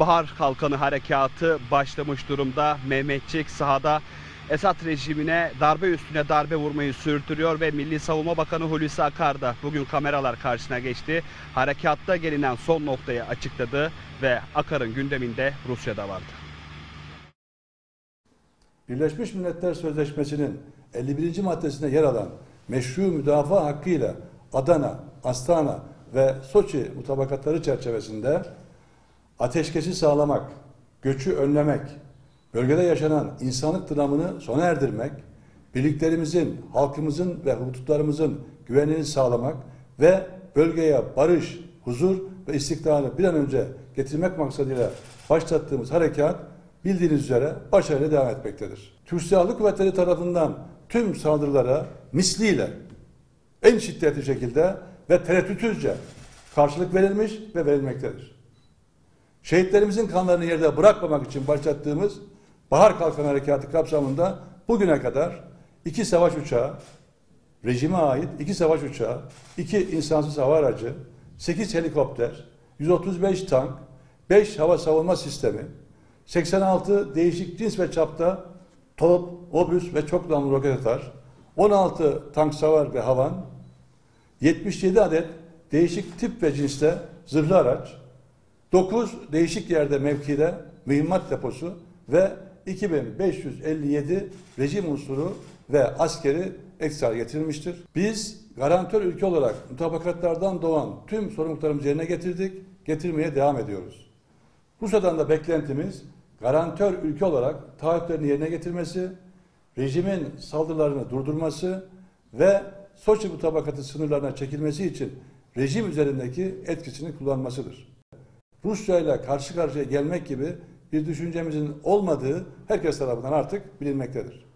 Bahar Kalkanı Harekatı başlamış durumda. Mehmetçik sahada Esad rejimine darbe üstüne darbe vurmayı sürdürüyor ve Milli Savunma Bakanı Hulusi Akar da bugün kameralar karşısına geçti. Harekatta gelinen son noktayı açıkladı ve Akar'ın gündeminde Rusya'da vardı. Birleşmiş Milletler Sözleşmesi'nin 51. maddesinde yer alan meşru müdafaa hakkıyla Adana, Astana ve Soçi mutabakatları çerçevesinde ateşkesi sağlamak, göçü önlemek, bölgede yaşanan insanlık dramını sona erdirmek, birliklerimizin, halkımızın ve hudutlarımızın güvenliğini sağlamak ve bölgeye barış, huzur ve istikrarı bir an önce getirmek maksadıyla başlattığımız harekat bildiğiniz üzere başarıyla devam etmektedir. Türk Silahlı Kuvvetleri tarafından tüm saldırılara misliyle en şiddetli şekilde ve tereddütsüzce karşılık verilmiş ve verilmektedir. Şehitlerimizin kanlarını yerde bırakmamak için başlattığımız Bahar Kalkan Harekatı kapsamında bugüne kadar iki savaş uçağı, rejime ait iki savaş uçağı, iki insansız hava aracı, 8 helikopter, 135 tank, 5 hava savunma sistemi, 86 değişik cins ve çapta top, obüs ve çok namlu roket atar, 16 tank savar ve havan, 77 adet değişik tip ve cinste zırhlı araç, 9 değişik yerde mevkide mühimmat deposu ve 2557 rejim unsuru ve askeri ekstra getirilmiştir. Biz garantör ülke olarak mutabakatlardan doğan tüm sorumluluklarımızı yerine getirdik, getirmeye devam ediyoruz. Rusya'dan da beklentimiz garantör ülke olarak taahhütlerini yerine getirmesi, rejimin saldırılarını durdurması ve Soçi mutabakatı sınırlarına çekilmesi için rejim üzerindeki etkisini kullanmasıdır. Rusya ile karşı karşıya gelmek gibi bir düşüncemizin olmadığı herkes tarafından artık bilinmektedir.